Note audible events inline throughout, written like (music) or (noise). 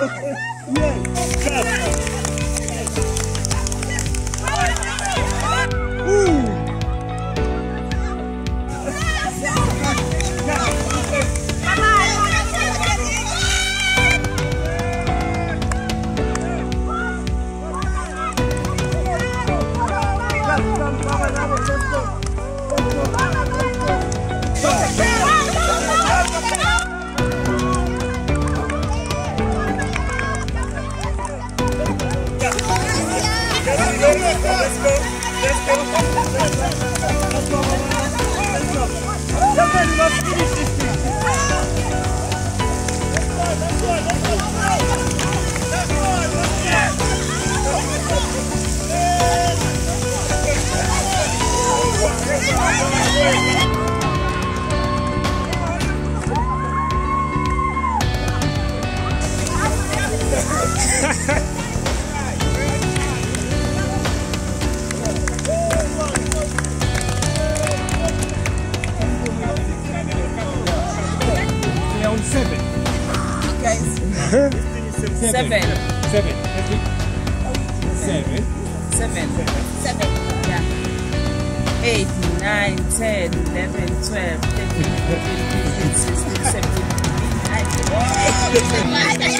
(laughs) They're Seven. Seven. Let's Seven. Seven. Seven. Yeah. Eight, nine, ten, eleven, twelve, thirteen, fourteen, fifteen, sixteen, seventeen, eighteen,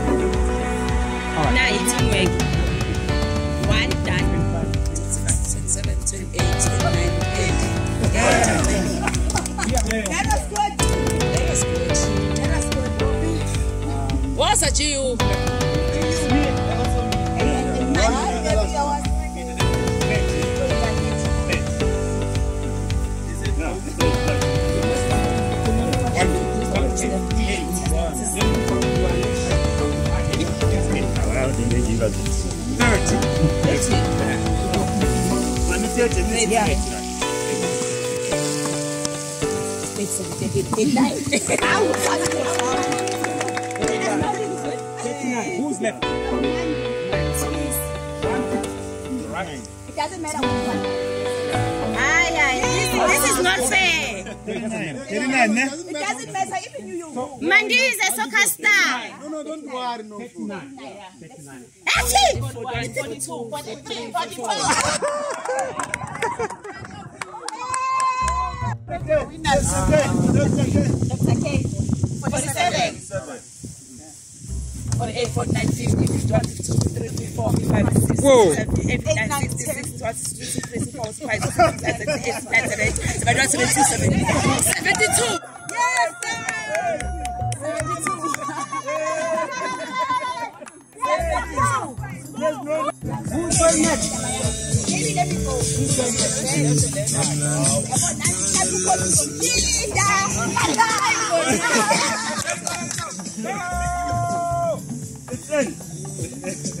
Teamwork. Now it's teamwork. One done. Seven, ten, eight, ten, nine, ten. That was good. That was good. That was good. What's that you? Let me tell you, this is Yeah. Thirty-nine. Who's left? It doesn't matter. Aye, aye. This is not fair. 39. 39, ne? It doesn't matter even you. you. Mandi is a soccer star. No, no, don't worry. No. Thirty-nine. Thirty-nine. Actually, 42, 43, 44. That's okay. 47. 48, 49, 50, 51, 52, 53, 54, 55, 56, Whoa. 58, 59, 60, 61, 62, 63, 64, 65, 66, 67, 68, 69, 70, 72. Yes, sir. 72. Who's going next? Maybe let me go. Oh, God, which is a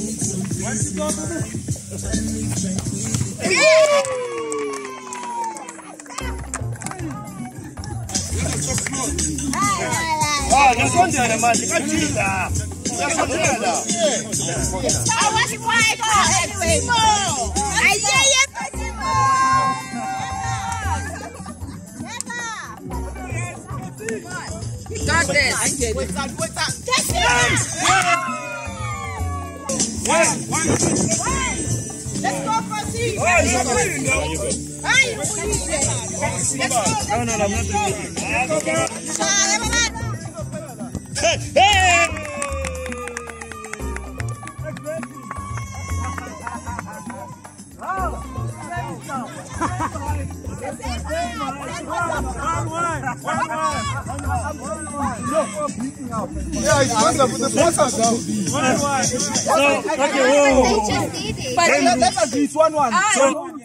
Let's go, Gugu. Ah, nasondela manje, kajila. Nasondela. I was quiet. Anyway. Ay, yeah, yeah, Go. Yes, I get it. That's it. Let's go for C. Ay, Let's go. It. Shara, everyone. Yeah, it's better with the bosses now. So, okay, whoa, whoa, whoa. But Let us do it one one. So,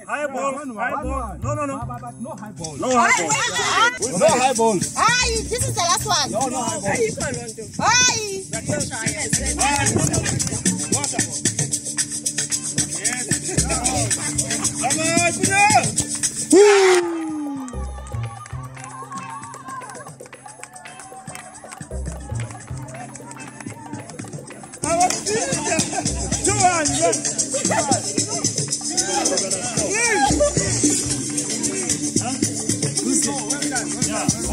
high ball, high ball. No, no, no. No high ball. No high ball. No high ball. Ay, this is the last one. No, no high ball. Ay. Come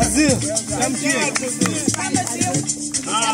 Azir, come here. I'm Azir. Ah,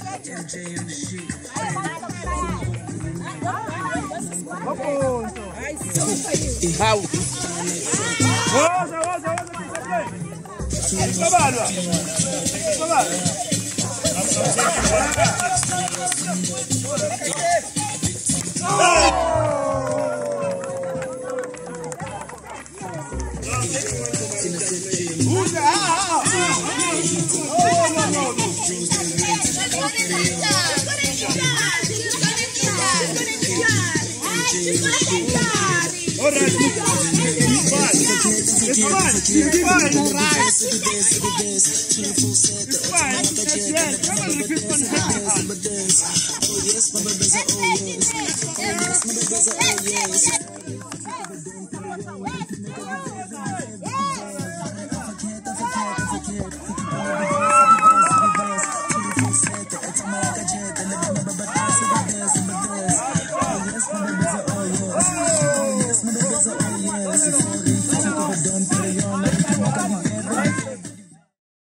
e Raul. Ouça, ouça, ouça. Tem correct. It's. It's. It's. It's. It's Yes,